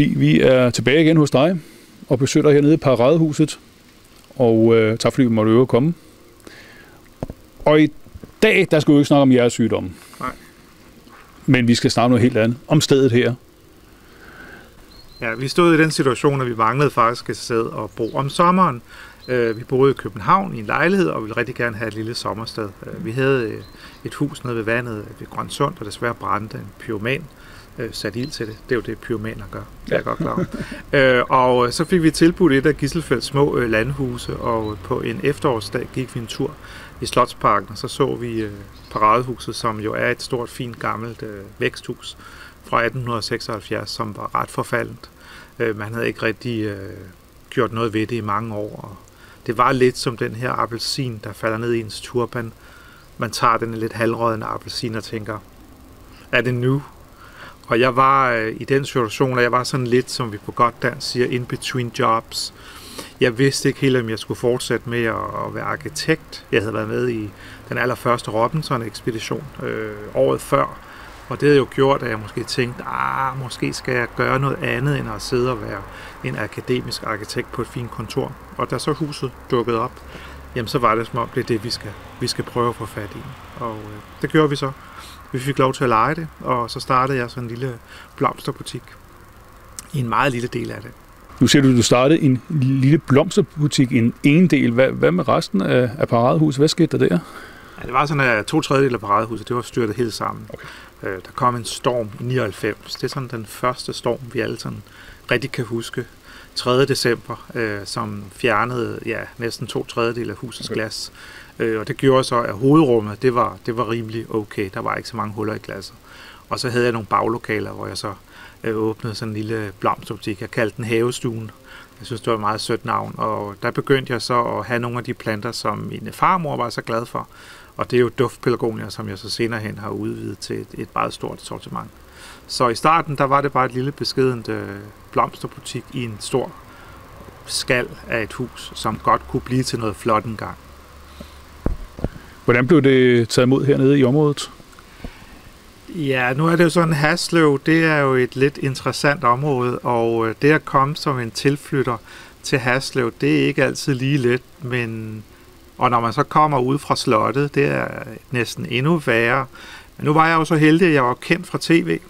Stig, vi er tilbage igen hos dig og besøger dig hernede i Paradehuset. Og øh, tak fordi vi måtte øve at komme. Og i dag, der skal vi ikke snakke om jeres sygdomme. Nej. Men vi skal snakke noget helt andet. Om stedet her. Ja, vi stod i den situation, at vi manglede faktisk et sted at bo om sommeren. Øh, Vi boede i København i en lejlighed, og ville rigtig gerne have et lille sommersted. Øh, Vi havde øh, et hus nede ved vandet ved Grønsund, og desværre brændte en pyroman øh, sat ild til det. Det er jo det, pyromaner gør. Det er jeg godt klar over. øh, og øh, så fik vi tilbudt et af Gisselfelds små øh, landhuse, og på en efterårsdag gik vi en tur i Slotsparken, og så så vi øh, Paradehuset, som jo er et stort, fint, gammelt øh, væksthus fra 1876, som var ret forfaldent. Øh, man havde ikke rigtig øh, gjort noget ved det i mange år, og det var lidt som den her appelsin, der falder ned i ens turban. Man tager den lidt halvrådende appelsin og tænker, er det nu? Og jeg var øh, i den situation, at jeg var sådan lidt, som vi på godt dansk siger, in between jobs. Jeg vidste ikke helt, om jeg skulle fortsætte med at, at være arkitekt. Jeg havde været med i den allerførste Robinson-ekspedition øh, året før, og det havde jo gjort, at jeg måske tænkte, ah, måske skal jeg gøre noget andet, end at sidde og være en akademisk arkitekt på et fint kontor. Og da så huset dukkede op, jamen så var det som om, det er det, vi skal, vi skal prøve at få fat i. Og øh, det gjorde vi så. Vi fik lov til at lege det, og så startede jeg sådan en lille blomsterbutik i en meget lille del af det. Nu siger du, at du startede en lille blomsterbutik i en ene del. Hvad, hvad med resten af, af Paradehuset? Hvad skete der der? Ja, det var sådan, at to tredjedel af paradehuset, det var styrtet helt sammen. Okay. Øh, der kom en storm i 99. Det er sådan den første storm, vi alle sådan rigtig kan huske. 3. december, øh, som fjernede ja, næsten to tredjedel af husets Okay. glas. Øh, og det gjorde så, at hovedrummet, det var, det var rimelig okay. Der var ikke så mange huller i glasset. Og så havde jeg nogle baglokaler, hvor jeg så øh, åbnede sådan en lille blomsterbutik. Jeg kaldte den Havestuen. Jeg synes, det var et meget sødt navn. Og der begyndte jeg så at have nogle af de planter, som min farmor var så glad for. Og det er jo duftpelargonier, som jeg så senere hen har udvidet til et, et meget stort sortiment. Så i starten, der var det bare et lille beskedent øh, blomsterbutik i en stor skal af et hus, som godt kunne blive til noget flot en gang. Hvordan blev det taget imod hernede i området? Ja, nu er det jo sådan, Haslev, det er jo et lidt interessant område, og øh, det at komme som en tilflytter til Haslev, det er ikke altid lige let, men og når man så kommer ud fra slottet, det er næsten endnu værre. Men nu var jeg jo så heldig, at jeg var kendt fra tv.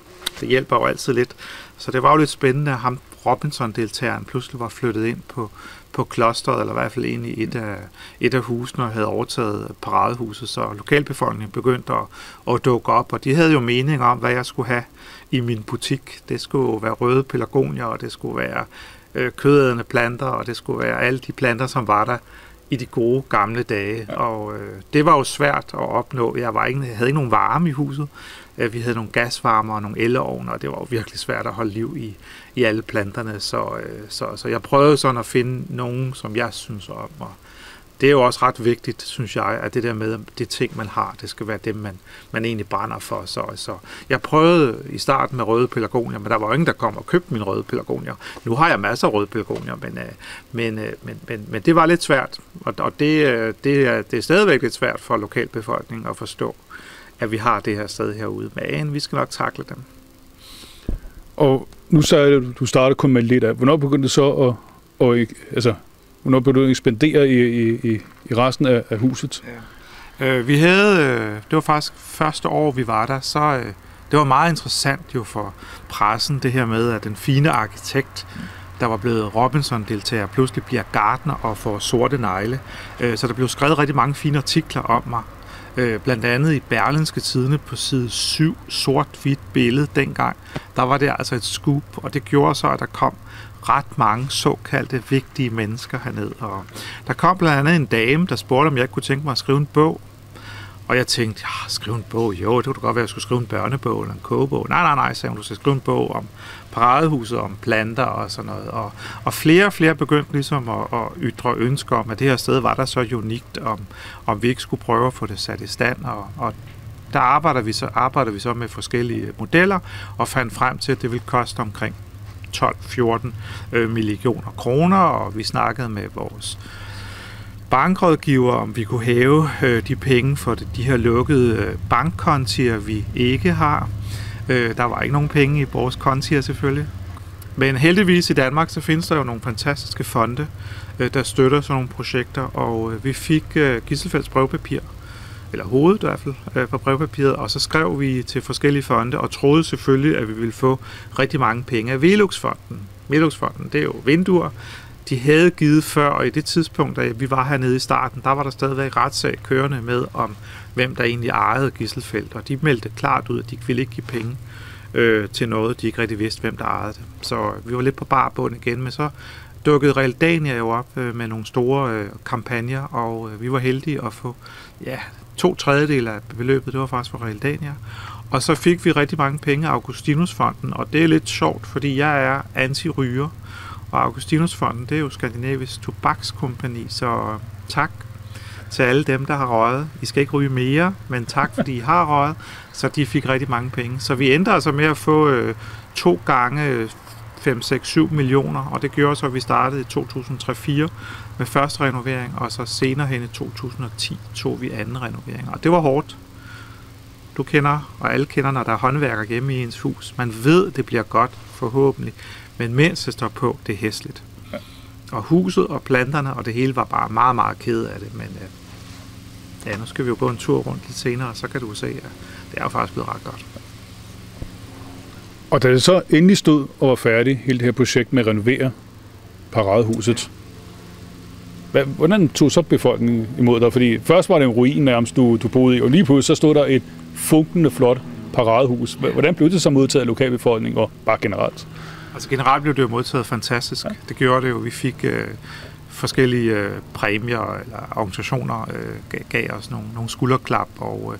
Det hjælper jo altid lidt. Så det var jo lidt spændende, at ham Robinson-deltageren pludselig var flyttet ind på, på klosteret, eller i hvert fald ind i et af, et af husene, og havde overtaget paradehuset, så lokalbefolkningen begyndte at, at dukke op, og de havde jo mening om, hvad jeg skulle have i min butik. Det skulle være røde pelargonier, og det skulle være øh, kødædende planter, og det skulle være alle de planter, som var der i de gode gamle dage. Ja. Og øh, det var jo svært at opnå. Jeg var ikke, havde ikke nogen varme i huset. Øh, Vi havde nogle gasvarmer og nogle elovner, og det var jo virkelig svært at holde liv i, i alle planterne. Så, øh, så, så jeg prøvede sådan at finde nogen, som jeg synes om. Og det er jo også ret vigtigt, synes jeg, at det der med, at det ting, man har, det skal være dem, man, man egentlig brænder for. Så, så jeg prøvede i starten med røde pelargonier, men der var ingen, der kom og købte mine røde pelargonier. Nu har jeg masser af røde pelargonier, men, øh, men, øh, men, men, men det var lidt svært. Og, og det, øh, det, er, det er stadigvæk lidt svært for lokalbefolkningen at forstå, at vi har det her sted herude. Men vi skal nok takle dem. Og nu sagde du, du startede kun med lidt af. Hvornår begyndte du så at, og, altså, hvornår blev du at ekspandere i, i, i, i resten af, af huset? Øh, vi havde, øh, det var faktisk første år, vi var der, så øh, det var meget interessant jo for pressen, det her med, at den fine arkitekt, der var blevet Robinson-deltager, pludselig bliver gartner og får sorte negle. Øh, så der blev skrevet rigtig mange fine artikler om mig. Øh, blandt andet i Berlinske Tidene på side 7, sort-hvidt billede dengang. Der var det altså et scoop, og det gjorde så, at der kom ret mange såkaldte vigtige mennesker hernede. Og der kom blandt andet en dame, der spurgte, om jeg ikke kunne tænke mig at skrive en bog. Og jeg tænkte, ah, ja, skrive en bog? Jo, det kunne da godt være, at jeg skulle skrive en børnebog eller en kogebog. Nej, nej, nej, sagde hun, du skal skrive en bog om paradehuset, om planter og sådan noget. Og, og flere og flere begyndte ligesom at, at ytre ønsker om, at det her sted var der så unikt, om, om vi ikke skulle prøve at få det sat i stand. Og, og der arbejder vi, så, arbejder vi så med forskellige modeller, og fandt frem til, at det ville koste omkring 12-14 øh, millioner kroner, og vi snakkede med vores bankrådgiver, om vi kunne hæve øh, de penge for de, de her lukkede øh, bankkontier, vi ikke har. Øh, der var ikke nogen penge i vores kontier selvfølgelig. Men heldigvis i Danmark, så findes der jo nogle fantastiske fonde, øh, der støtter sådan nogle projekter, og øh, vi fik øh, Gisselfelds brevpapir, eller hovedet i hvert fald, øh, på brevpapiret, og så skrev vi til forskellige fonde, og troede selvfølgelig, at vi ville få rigtig mange penge af Veluxfonden. Veluxfonden, det er jo vinduer, de havde givet før, og i det tidspunkt, da vi var hernede i starten, der var der stadigvæk retssag kørende med om, hvem der egentlig ejede Gisselfeldt, og de meldte klart ud, at de ville ikke give penge øh, til noget, de ikke rigtig vidste, hvem der ejede det. Så øh, vi var lidt på barbund igen, men så dukkede Realdania jo op øh, med nogle store øh, kampagner, og øh, vi var heldige at få ja, to tredjedel af beløbet, det var faktisk fra Realdania. Og så fik vi rigtig mange penge af Augustinusfonden, og det er lidt sjovt, fordi jeg er anti-ryger, og Augustinusfonden, det er jo Skandinavisk Tobakskompani, så tak til alle dem, der har røget. I skal ikke ryge mere, men tak, fordi I har røget. Så de fik rigtig mange penge. Så vi endte altså med at få øh, to gange øh, 5, 6, 7 millioner, og det gjorde så, at vi startede i 2003-2004 med første renovering, og så senere hen i 2010 tog vi anden renovering. Og det var hårdt. Du kender, og alle kender, når der er håndværker hjemme i ens hus. Man ved, det bliver godt, forhåbentlig. Men mens det står på, det er hæsligt. Ja. Og huset og planterne og det hele var bare meget, meget ked af det. Men øh, ja, nu skal vi jo gå en tur rundt lidt senere, og så kan du se, at det er jo faktisk blevet ret godt. Og da det så endelig stod og var færdig, hele det her projekt med at renovere paradehuset, hvordan tog så befolkningen imod dig? Fordi først var det en ruin nærmest, du, du boede i, og lige pludselig så stod der et funkende flot paradehus. Hvordan blev det så modtaget af lokalbefolkningen og bare generelt? Altså generelt blev det jo modtaget fantastisk. Ja. Det gjorde det jo. Vi fik øh, forskellige øh, præmier eller organisationer øh, gav, gav os nogle, nogle skulderklap, og øh,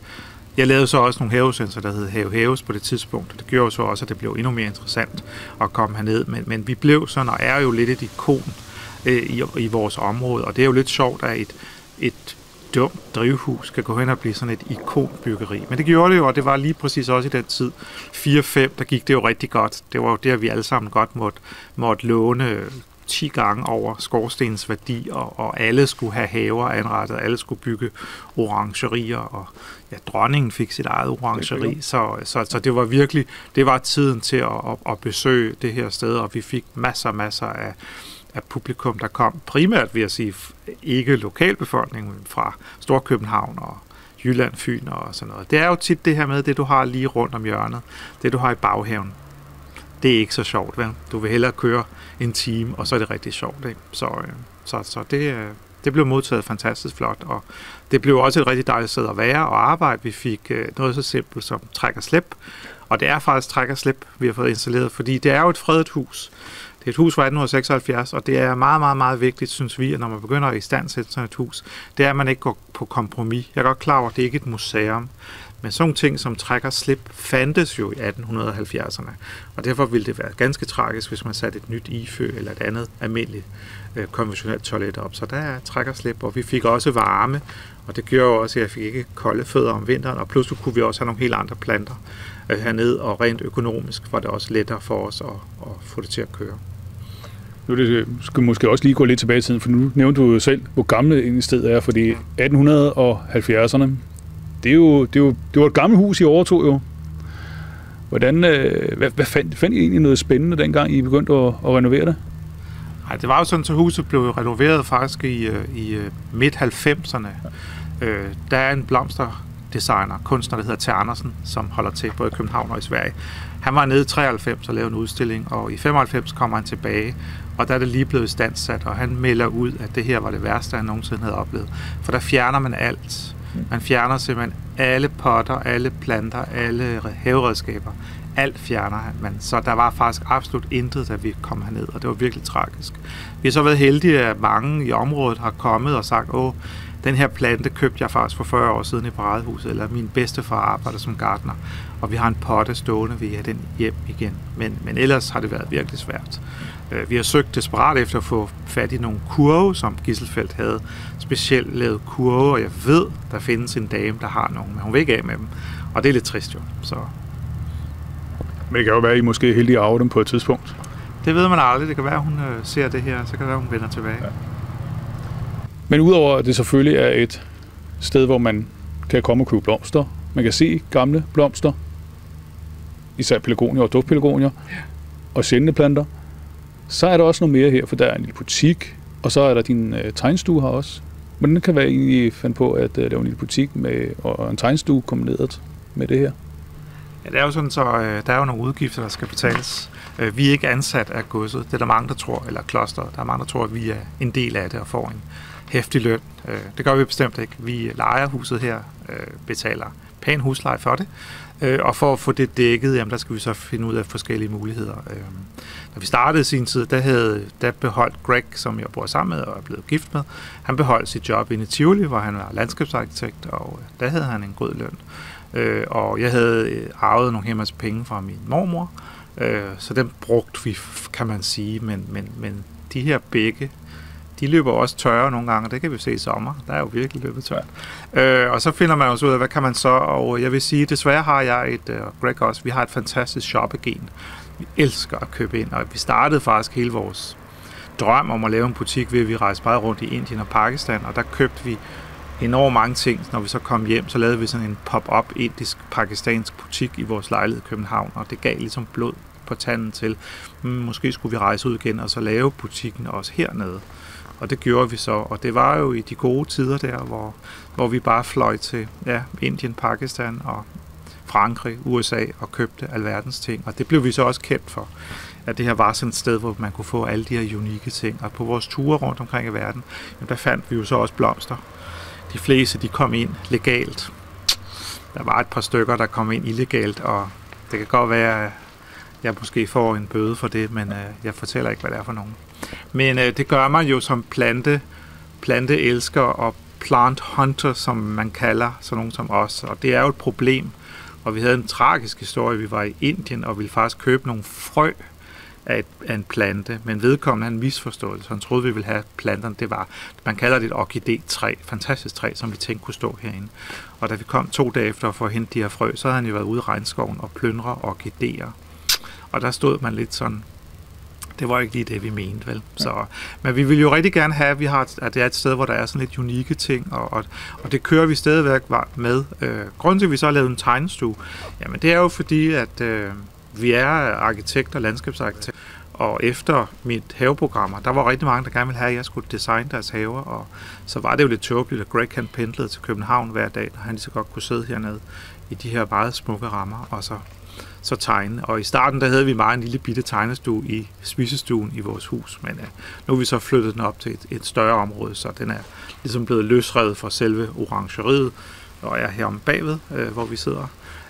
jeg lavede så også nogle havesenser, der hed Have Haves på det tidspunkt, og det gjorde så også, at det blev endnu mere interessant at komme herned. Men, men vi blev sådan, og er jo lidt et ikon øh, i, i vores område, og det er jo lidt sjovt, at et, et dumt drivhus kan gå hen og blive sådan et ikonbyggeri. Men det gjorde det jo, og det var lige præcis også i den tid. 4-5, der gik det jo rigtig godt. Det var jo der, vi alle sammen godt måtte, måtte låne 10 gange over skorstenens værdi, og, og alle skulle have haver anrettet, alle skulle bygge orangerier, og ja, dronningen fik sit eget orangeri, så, så, så det var virkelig, det var tiden til at, at, at besøge det her sted, og vi fik masser, masser af, af publikum, der kom primært, vil jeg sige, ikke lokalbefolkningen, men fra Storkøbenhavn og Jylland, Fyn og sådan noget. Det er jo tit det her med, det du har lige rundt om hjørnet, det du har i baghaven. Det er ikke så sjovt, vel? Du vil hellere køre en time, og så er det rigtig sjovt, ikke? Så, øh, så, så det, øh, det blev modtaget fantastisk flot, og det blev også et rigtig dejligt sted at være og arbejde. Vi fik øh, noget så simpelt som træk og slip, og det er faktisk træk og slip, vi har fået installeret, fordi det er jo et fredet hus. Det er et hus fra 1876, og det er meget, meget, meget vigtigt, synes vi, at når man begynder at istandsætte sådan et hus, det er, at man ikke går på kompromis. Jeg er godt klar over, at det ikke er et museum, men sådan ting som træk og slip fandtes jo i 1870'erne, og derfor ville det være ganske tragisk, hvis man satte et nyt ifø eller et andet almindeligt øh, konventionelt toilet op. Så der er træk og slip, og vi fik også varme, og det gjorde også, at jeg fik ikke kolde fødder om vinteren, og pludselig kunne vi også have nogle helt andre planter øh, hernede, og rent økonomisk var det også lettere for os at, at få det til at køre. Nu det, skal måske også lige gå lidt tilbage i tiden, for nu nævnte du jo selv, hvor gamle egentlig stedet er, fordi 1870'erne, det er jo, det er jo det var et gammelt hus, I overtog jo. Hvordan, øh, hvad, hvad fandt, fandt I egentlig noget spændende, dengang I begyndte at, at renovere det? Nej, det var jo sådan, at huset blev renoveret faktisk i, øh, i øh, midt-90'erne. Øh, der er en blomsterdesigner, kunstner, der hedder T. Andersen, som holder til både i København og i Sverige. Han var nede i 93 og lavede en udstilling, og i 95 kommer han tilbage, og der er det lige blevet standsat, og han melder ud, at det her var det værste, han nogensinde havde oplevet. For der fjerner man alt. Man fjerner simpelthen alle potter, alle planter, alle haveredskaber. Alt fjerner han, så der var faktisk absolut intet, da vi kom herned, og det var virkelig tragisk. Vi har så været heldige, at mange i området har kommet og sagt, åh, den her plante købte jeg faktisk for 40 år siden i paradehuset, eller min bedstefar arbejder som gartner, og vi har en potte stående, vi har den hjem igen. Men, men ellers har det været virkelig svært. Øh, vi har søgt desperat efter at få fat i nogle kurve, som Gisselfeldt havde specielt lavet kurve, og jeg ved, der findes en dame, der har nogle, men hun vil ikke af med dem. Og det er lidt trist jo. Så. Men det kan jo være, at I måske er heldige at arve dem på et tidspunkt. Det ved man aldrig. Det kan være, at hun øh, ser det her, så kan det være, at hun vender tilbage. Ja. Men udover at det selvfølgelig er et sted, hvor man kan komme og købe blomster, man kan se gamle blomster, især pelargonier og duftpelargonier, ja. og sjældne planter, så er der også noget mere her, for der er en lille butik, og så er der din øh, tegnstue her også. Hvordan kan være egentlig finde på at øh, lave en lille butik med, og en tegnstue kombineret med det her? Ja, det er jo sådan, så øh, der er jo nogle udgifter, der skal betales. Øh, vi er ikke ansat af godset. Det er der mange, der tror, eller kloster. Der er mange, der tror, at vi er en del af det og får en hæftig løn. Øh, det gør vi bestemt ikke. Vi lejer huset her, øh, betaler pæn husleje for det. Øh, og for at få det dækket, jamen, der skal vi så finde ud af forskellige muligheder. Øh, da vi startede sin tid, der, havde, der beholdt Greg, som jeg bor sammen med og er blevet gift med, han beholdt sit job inde i Tivoli, hvor han var landskabsarkitekt, og øh, der havde han en god løn. Øh, og jeg havde øh, arvet nogle hemmers penge fra min mormor, øh, så den brugte vi, kan man sige, men, men, men de her begge, de løber også tørre nogle gange, det kan vi se i sommer. Der er jo virkelig løbet tørt. Øh, og så finder man også ud af, hvad kan man så, og jeg vil sige, desværre har jeg et, øh, og Greg også, vi har et fantastisk shoppegen. Vi elsker at købe ind, og vi startede faktisk hele vores drøm om at lave en butik ved, at vi rejste bare rundt i Indien og Pakistan, og der købte vi enormt mange ting. Når vi så kom hjem, så lavede vi sådan en pop-up indisk-pakistansk butik i vores lejlighed i København, og det gav ligesom blod på tanden til, hmm, måske skulle vi rejse ud igen og så lave butikken også hernede. Og det gjorde vi så, og det var jo i de gode tider der, hvor, hvor vi bare fløj til ja, Indien, Pakistan og Frankrig, USA og købte alverdens ting. Og det blev vi så også kendt for, at det her var sådan et sted, hvor man kunne få alle de her unikke ting. Og på vores ture rundt omkring i verden, jamen, der fandt vi jo så også blomster. De fleste, de kom ind legalt. Der var et par stykker, der kom ind illegalt, og det kan godt være, at jeg måske får en bøde for det, men øh, jeg fortæller ikke, hvad det er for nogen. Men øh, det gør man jo som plante, planteelsker og plant hunter, som man kalder sådan nogen som os. Og det er jo et problem. Og vi havde en tragisk historie. Vi var i Indien og ville faktisk købe nogle frø af, et, af en plante, men vedkommende han misforstået, så han troede, vi ville have planterne. Det var, man kalder det et orkidé-træ, fantastisk træ, som vi tænkte kunne stå herinde. Og da vi kom to dage efter for at hente de her frø, så havde han jo været ude i regnskoven og plyndre orkidéer. Og der stod man lidt sådan, det var ikke lige det, vi mente, vel? Så, men vi vil jo rigtig gerne have, at, vi har, at det er et sted, hvor der er sådan lidt unikke ting, og, og, og det kører vi stadigvæk med. Øh, grunden til, at vi så har lavet en tegnestue, jamen det er jo fordi, at øh, vi er arkitekter, landskabsarkitekter, og efter mit haveprogrammer, der var rigtig mange, der gerne ville have, at jeg skulle designe deres haver, og så var det jo lidt tåbeligt, at Greg han pendlede til København hver dag, når han lige så godt kunne sidde hernede i de her meget smukke rammer, og så så tegne. Og i starten der havde vi meget en lille bitte tegnestue i spisestuen i vores hus, men uh, nu har vi så flyttet den op til et, et større område, så den er ligesom blevet løsrevet fra selve orangeriet, og er her om bagved, øh, hvor vi sidder,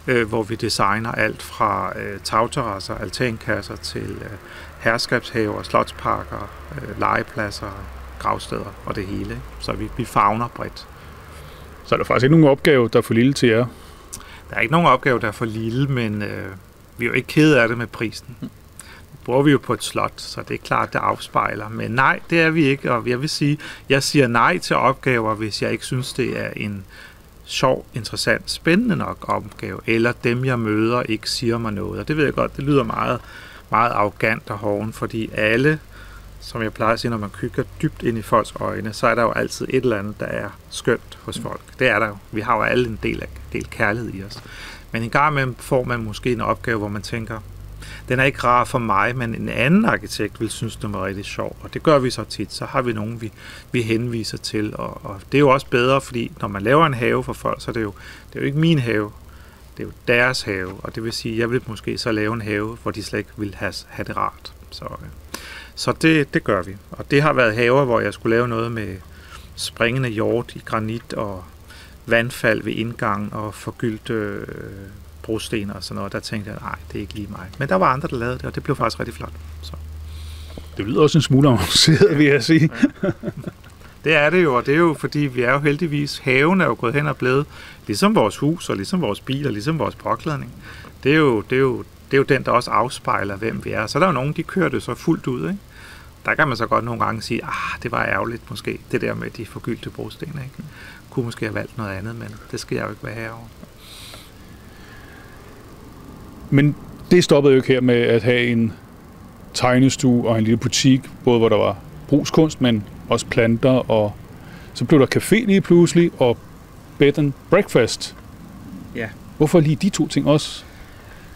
øh, hvor vi designer alt fra øh, tagterrasser, altankasser til øh, herskabshaver, slotsparker, øh, legepladser, gravsteder og det hele. Så vi, vi fagner bredt. Så er der faktisk ikke nogen opgave, der er for lille til jer? Der er ikke nogen opgave, der er for lille, men øh, vi er jo ikke kede af det med prisen. Nu bor vi jo på et slot, så det er klart, det afspejler. Men nej, det er vi ikke, og jeg vil sige, jeg siger nej til opgaver, hvis jeg ikke synes, det er en sjov, interessant, spændende nok opgave, eller dem, jeg møder, ikke siger mig noget. Og det ved jeg godt, det lyder meget, meget arrogant og hoven, fordi alle som jeg plejer at sige, når man kigger dybt ind i folks øjne, så er der jo altid et eller andet, der er skønt hos folk. Det er der jo. Vi har jo alle en del, af, del kærlighed i os. Men en gang imellem får man måske en opgave, hvor man tænker, den er ikke rar for mig, men en anden arkitekt vil synes, den var rigtig sjov. Og det gør vi så tit. Så har vi nogen, vi, vi henviser til. Og, og det er jo også bedre, fordi når man laver en have for folk, så er det jo, det er jo ikke min have. Det er jo deres have. Og det vil sige, jeg vil måske så lave en have, hvor de slet ikke vil have, have det rart. Så, øh, så det, det gør vi. Og det har været haver, hvor jeg skulle lave noget med springende jord i granit og vandfald ved indgang og forgyldte øh, brosten og sådan noget. Der tænkte jeg, nej, det er ikke lige mig. Men der var andre, der lavede det, og det blev faktisk rigtig flot. Så. Det lyder også en smule avanceret, vil jeg sige. Ja. Det er det jo, og det er jo, fordi vi er jo heldigvis, haven er jo gået hen og blevet, ligesom vores hus, og ligesom vores bil, og ligesom vores påklædning. Det er jo, det er jo, det er jo den, der også afspejler, hvem vi er. Så der er jo nogen, de kører det så fuldt ud, ikke? Der kan man så godt nogle gange sige, ah, det var ærgerligt måske, det der med de forgyldte brosten, ikke? Kunne måske have valgt noget andet, men det skal jeg jo ikke være herovre. Men det stoppede jo ikke her med at have en tegnestue og en lille butik, både hvor der var brugskunst, men også planter, og så blev der café lige pludselig, og bed and breakfast. Ja. Hvorfor lige de to ting også?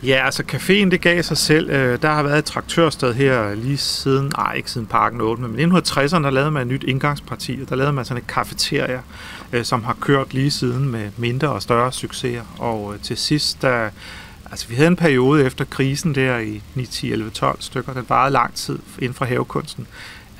Ja, altså caféen, det gav sig selv. Øh, der har været et traktørsted her lige siden, nej ikke siden parken åbnede, men i 1960'erne, der lavede man et nyt indgangsparti, og der lavede man sådan et kafeteria, øh, som har kørt lige siden med mindre og større succeser. Og øh, til sidst, der, altså vi havde en periode efter krisen der i 9, 10, 11, 12 stykker, den varede lang tid inden for havekunsten,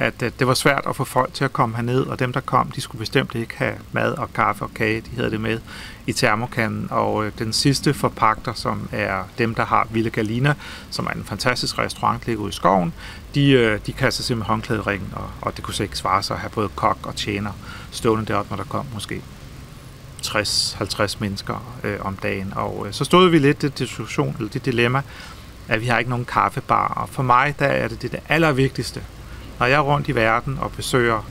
at, at det var svært at få folk til at komme herned, og dem, der kom, de skulle bestemt ikke have mad og kaffe og kage, de havde det med i termokanden. Og øh, den sidste forpagter, som er dem, der har Villa Galina, som er en fantastisk restaurant, ligger ude i skoven, de, øh, de kaster sig med håndklæderingen, ringen, og, og det kunne ikke svare sig at have både kok og tjener stående deroppe, når der kom måske 60-50 mennesker øh, om dagen. Og øh, så stod vi lidt i diskussion, eller det dilemma, at vi har ikke nogen kaffebar. Og for mig, der er det det, det allervigtigste, når jeg er rundt i verden og besøger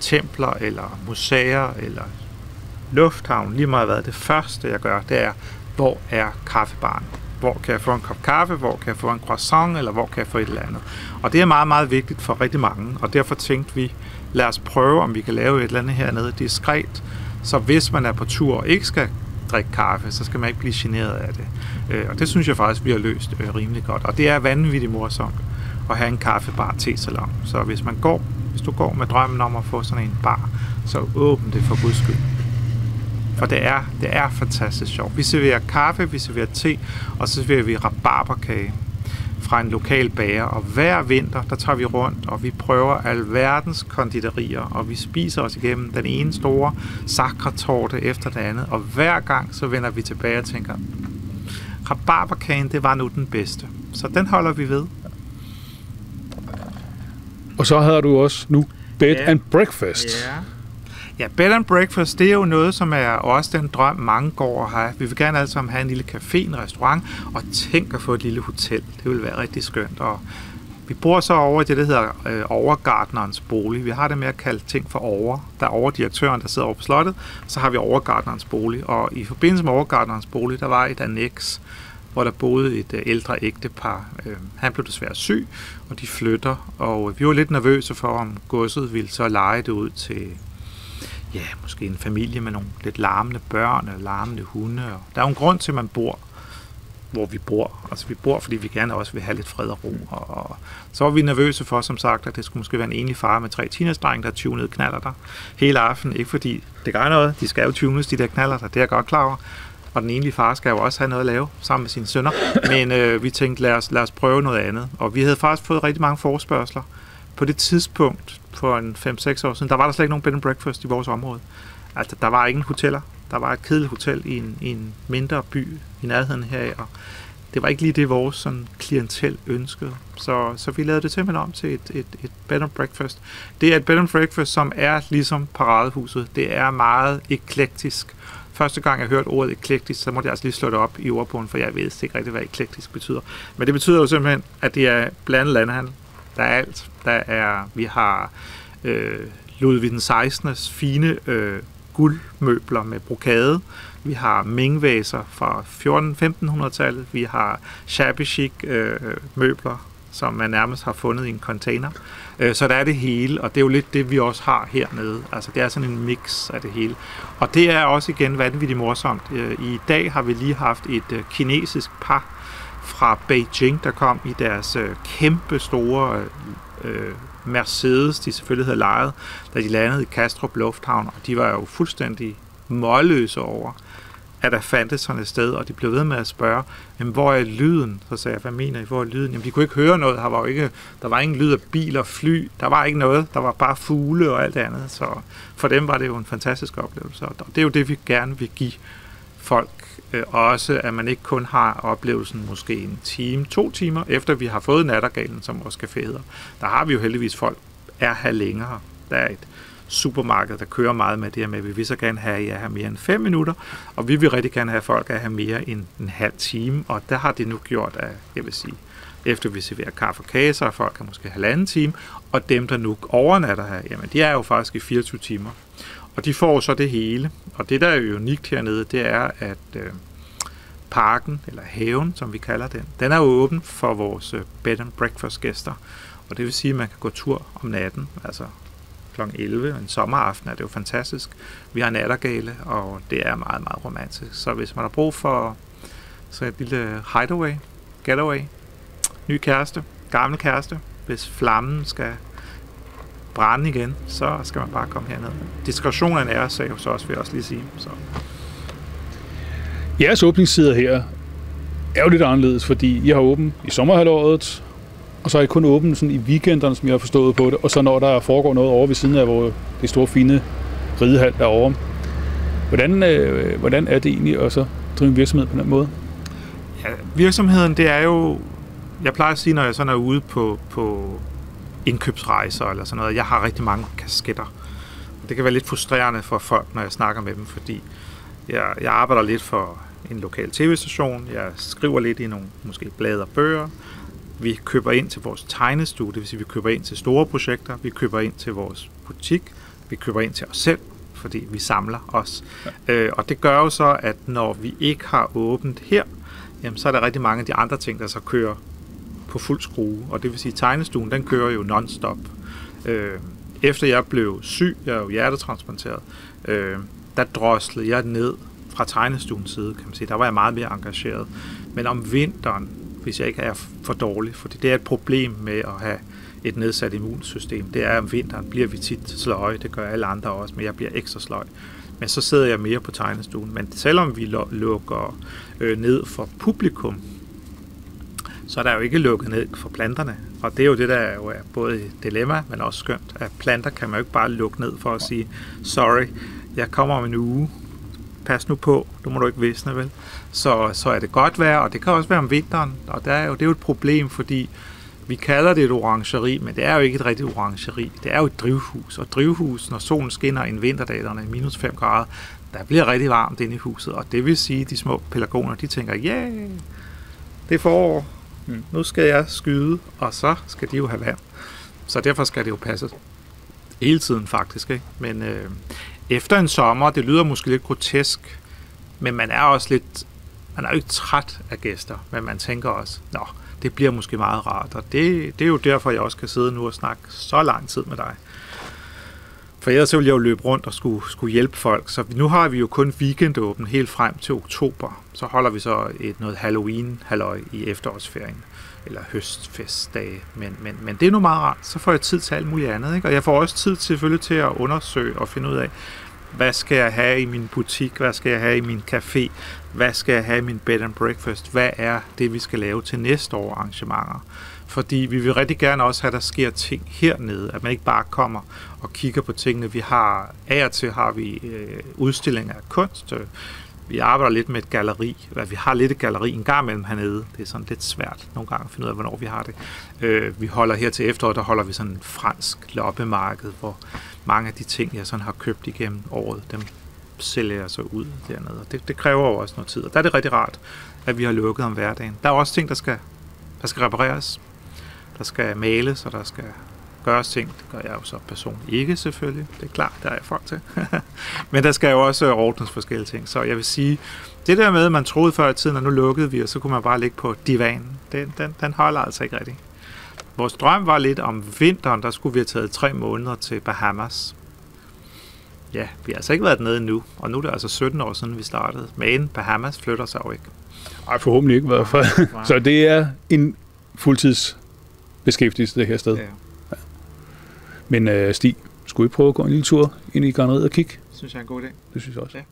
templer eller museer eller lufthavn, lige meget hvad, det første jeg gør, det er, hvor er kaffebaren? Hvor kan jeg få en kop kaffe? Hvor kan jeg få en croissant? Eller hvor kan jeg få et eller andet? Og det er meget, meget vigtigt for rigtig mange. Og derfor tænkte vi, lad os prøve, om vi kan lave et eller andet hernede diskret. Så hvis man er på tur og ikke skal drikke kaffe, så skal man ikke blive generet af det. Øh, og det synes jeg faktisk, vi har løst øh, rimelig godt. Og det er vanvittigt morsomt at have en kaffebar salon. Så hvis man går, hvis du går med drømmen om at få sådan en bar, så åbn det for guds skyld. For det er, det er fantastisk sjovt. Vi serverer kaffe, vi serverer te, og så serverer vi rabarberkage fra en lokal bager. Og hver vinter, der tager vi rundt, og vi prøver alverdens konditorier, og vi spiser os igennem den ene store sakratorte efter det andet. Og hver gang, så vender vi tilbage og tænker, rabarberkagen, det var nu den bedste. Så den holder vi ved. Og så havde du også nu bed yeah. and breakfast. Ja. Ja, bed and breakfast, det er jo noget, som er også den drøm, mange går og har. Vi vil gerne alle sammen have en lille café, en restaurant, og tænke at få et lille hotel. Det vil være rigtig skønt. Og vi bor så over i det, der hedder øh, overgardnerens bolig. Vi har det med at kalde ting for over. Der er overdirektøren, der sidder over på slottet. Så har vi overgardnerens bolig. Og i forbindelse med overgardnerens bolig, der var et annex, hvor der boede et øh, ældre ægtepar. Øh, han blev desværre syg, og de flytter, og øh, vi var lidt nervøse for, om godset ville så lege det ud til ja, måske en familie med nogle lidt larmende børn eller larmende hunde. Og der er jo en grund til, at man bor, hvor vi bor. Altså vi bor, fordi vi gerne også vil have lidt fred og ro. Og, og så var vi nervøse for, som sagt, at det skulle måske være en enlig far med tre teenage der tunede knaller der hele aften. Ikke fordi det gør noget, de skal jo tyvnes, de der knaller der, det er jeg godt klar over og den enlige far skal jo også have noget at lave sammen med sine sønner. Men øh, vi tænkte, lad os, lad os prøve noget andet. Og vi havde faktisk fået rigtig mange forspørgseler. På det tidspunkt, for en 5-6 år siden, der var der slet ikke nogen bed and breakfast i vores område. Altså, der var ingen hoteller. Der var et kedeligt hotel i en, i en mindre by i nærheden her, og det var ikke lige det, vores sådan, klientel ønskede. Så, så vi lavede det simpelthen om til et, et, et bed and breakfast. Det er et bed and breakfast, som er ligesom paradehuset. Det er meget eklektisk Første gang jeg hørte ordet eklektisk, så måtte jeg altså lige slå det op i ordbogen, for jeg ved ikke rigtig, hvad eklektisk betyder. Men det betyder jo simpelthen, at det er blandet landhandel. Der er alt. Der er, vi har øh, Ludvig den 16's fine øh, guldmøbler med brokade. Vi har mingvaser fra 14-1500-tallet. Vi har shabby chic øh, møbler som man nærmest har fundet i en container. Øh, så der er det hele, og det er jo lidt det, vi også har hernede. Altså det er sådan en mix af det hele. Og det er også igen vanvittigt morsomt. Øh, I dag har vi lige haft et øh, kinesisk par fra Beijing, der kom i deres øh, kæmpe store øh, øh, Mercedes, de selvfølgelig havde lejet, da de landede i Kastrup Lufthavn, og de var jo fuldstændig målløse over, at der fandtes sådan et sted, og de blev ved med at spørge, jamen, hvor er lyden? Så sagde jeg, hvad mener I, hvor er lyden? Jamen, de kunne ikke høre noget, der var jo ikke, der var ingen lyd af biler, fly, der var ikke noget, der var bare fugle og alt det andet, så for dem var det jo en fantastisk oplevelse, og det er jo det, vi gerne vil give folk, øh, også at man ikke kun har oplevelsen måske en time, to timer, efter vi har fået nattergalen, som vores café hedder. Der har vi jo heldigvis folk, er her længere. Der er et supermarked, der kører meget med det her med, at vi vil så gerne have, at I er her mere end 5 minutter, og vi vil rigtig gerne have folk er her mere end en halv time, og der har det nu gjort, at jeg vil sige, efter vi serverer kaffe og kage, så er folk måske halvanden time, og dem, der nu overnatter her, jamen de er jo faktisk i 24 timer. Og de får så det hele. Og det, der er jo unikt hernede, det er, at øh, parken, eller haven, som vi kalder den, den er åben for vores øh, bed and breakfast gæster. Og det vil sige, at man kan gå tur om natten, altså kl. 11. En sommeraften er det jo fantastisk. Vi har nattergale, og det er meget, meget romantisk. Så hvis man har brug for Så et lille hideaway, getaway, ny kæreste, gammel kæreste. Hvis flammen skal brænde igen, så skal man bare komme herned. Diskretion er en æresag, så også vil jeg også lige sige. Så. Jeres åbningstider her er jo lidt anderledes, fordi I har åbent i sommerhalvåret, og så er I kun åbent sådan i weekenderne, som jeg har forstået på det, og så når der foregår noget over ved siden af, hvor det store fine ridehal derovre. Hvordan, øh, hvordan er det egentlig at så drive en virksomhed på den måde? Ja, virksomheden, det er jo... Jeg plejer at sige, når jeg sådan er ude på, på indkøbsrejser eller sådan noget, jeg har rigtig mange kasketter. Det kan være lidt frustrerende for folk, når jeg snakker med dem, fordi jeg, jeg arbejder lidt for en lokal tv-station, jeg skriver lidt i nogle måske blade og bøger, vi køber ind til vores tegnestue, det vil sige, vi køber ind til store projekter, vi køber ind til vores butik, vi køber ind til os selv, fordi vi samler os. Ja. Øh, og det gør jo så, at når vi ikke har åbent her, jamen, så er der rigtig mange af de andre ting, der så kører på fuld skrue. Og det vil sige, at tegnestuen, den kører jo non-stop. Øh, efter jeg blev syg, jeg er jo hjertetransplanteret, øh, der droslede jeg ned fra tegnestuens side, kan man sige. Der var jeg meget mere engageret. Men om vinteren, hvis jeg ikke er for dårlig, for det er et problem med at have et nedsat immunsystem. Det er, om vinteren bliver vi tit sløje, det gør alle andre også, men jeg bliver ekstra sløj. Men så sidder jeg mere på tegnestuen. Men selvom vi lukker øh, ned for publikum, så er der jo ikke lukket ned for planterne. Og det er jo det, der jo er både et dilemma, men også skønt, at planter kan man jo ikke bare lukke ned for at sige, sorry, jeg kommer om en uge, pas nu på, du må du ikke visne, vel? Så, så er det godt vejr, og det kan også være om vinteren, og der er jo, det er jo et problem, fordi vi kalder det et orangeri, men det er jo ikke et rigtigt orangeri. Det er jo et drivhus, og drivhus, når solen skinner en vinterdag, der er minus 5 grader, der bliver rigtig varmt inde i huset, og det vil sige, at de små pelagoner, de tænker, ja, yeah, det er forår, mm. nu skal jeg skyde, og så skal de jo have vand. Så derfor skal det jo passe hele tiden faktisk. Ikke? Men øh, efter en sommer, det lyder måske lidt grotesk, men man er også lidt, man er jo ikke træt af gæster, men man tænker også, nå, det bliver måske meget rart, og det, det er jo derfor, jeg også kan sidde nu og snakke så lang tid med dig. For ellers ville jeg jo løbe rundt og skulle, skulle hjælpe folk. Så nu har vi jo kun weekend åben helt frem til oktober. Så holder vi så et noget halloween halløj i efterårsferien eller høstfestdage. Men, men, men det er nu meget rart. Så får jeg tid til alt muligt andet. Ikke? Og jeg får også tid selvfølgelig til at undersøge og finde ud af, hvad skal jeg have i min butik? Hvad skal jeg have i min café? Hvad skal jeg have i min bed and breakfast? Hvad er det, vi skal lave til næste år arrangementer? Fordi vi vil rigtig gerne også have, at der sker ting hernede. At man ikke bare kommer og kigger på tingene. Vi har, af og til har vi øh, udstillinger af kunst. Øh, vi arbejder lidt med et galleri. Vi har lidt et galleri en gang imellem hernede. Det er sådan lidt svært nogle gange at finde ud af, hvornår vi har det. Øh, vi holder her til efteråret, der holder vi sådan en fransk loppemarked, hvor mange af de ting, jeg sådan har købt igennem året, dem sælger jeg så ud dernede. Og det, det kræver jo også noget tid. Og der er det rigtig rart, at vi har lukket om hverdagen. Der er også ting, der skal, der skal repareres. Der skal males, og der skal gøres ting. Det gør jeg jo så personligt ikke selvfølgelig. Det er klart, der er jeg folk til. Men der skal jo også ordnes forskellige ting. Så jeg vil sige, det der med, at man troede før i tiden, at nu lukkede vi, og så kunne man bare ligge på divanen, den, den, den holder altså ikke rigtigt. Vores drøm var lidt om vinteren, der skulle vi have taget tre måneder til Bahamas. Ja, vi har altså ikke været nede nu, og nu er det altså 17 år siden, vi startede. Men Bahamas flytter sig jo ikke. Nej, forhåbentlig ikke i hvert fald. Så det er en fuldtids beskæftigelse det her sted. Ja. Men uh, Stig, skulle I prøve at gå en lille tur ind i garneriet og kigge? Det synes jeg er en god idé. Det synes jeg også. Ja.